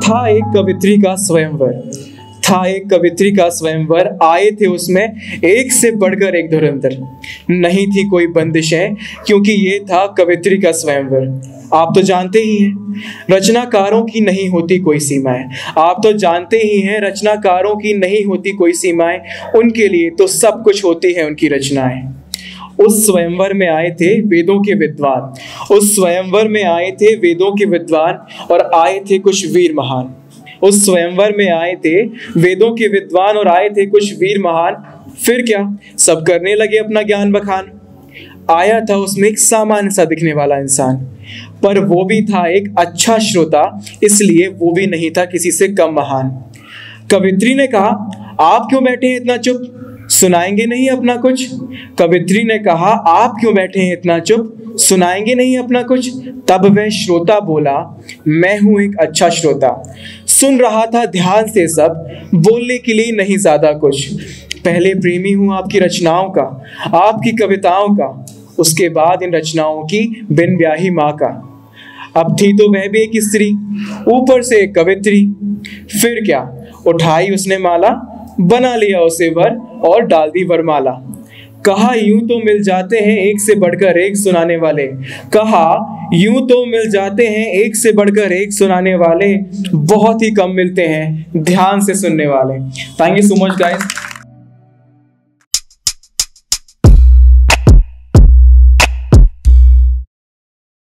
था एक कवित्री का स्वयंवर। था एक कवित्री का स्वयंवर। आए थे उसमें एक से बढ़कर एक धुरंधर। नहीं थी कोई बंदिशें क्योंकि ये था कवित्री का स्वयंवर। आप तो जानते ही हैं, रचनाकारों की नहीं होती कोई सीमाएँ। आप तो जानते ही हैं, रचनाकारों की नहीं होती कोई सीमाएँ। उनके लिए तो सब कुछ होती है उनकी रचनाएँ। उस स्वयंवर में आए थे वेदों के विद्वान। उस स्वयंवर में आए थे वेदों के विद्वान और आए थे कुछ वीर महान। उस स्वयंवर में आए थे वेदों के विद्वान और आए थे कुछ वीर महान। फिर क्या? सब करने लगे अपना ज्ञान बखान। आया था उसमें एक सामान्य सा दिखने वाला इंसान। पर वो भी था एक अच्छा श्रोता, इसलिए वो भी नहीं था किसी से कम महान। कवित्री ने कहा, आप क्यों बैठे हैं इतना चुप? सुनाएँगे नहीं अपना कुछ? कवित्री ने कहा, आप क्यों बैठे हैं इतना चुप? सुनाएँगे नहीं अपना कुछ? तब वह श्रोता बोला, मैं हूँ एक अच्छा श्रोता। सुन रहा था ध्यान से सब, बोलने के लिए नहीं ज़्यादा कुछ। पहले प्रेमी हूँ आपकी रचनाओं का, आपकी कविताओं का, उसके बाद इन रचनाओं की बिन ब्याही माँ का। अब थी तो वह भी एक स्त्री, ऊपर से एक कवित्री। फिर क्या? उठाई उसने माला बना लिया उसे वर और डाल दी वरमाला। कहा, यूँ तो मिल जाते हैं एक से बढ़कर एक सुनाने वाले। कहा, यूँ तो मिल जाते हैं एक से बढ़कर एक सुनाने वाले। बहुत ही कम मिलते हैं ध्यान से सुनने वाले। Thank you so much guys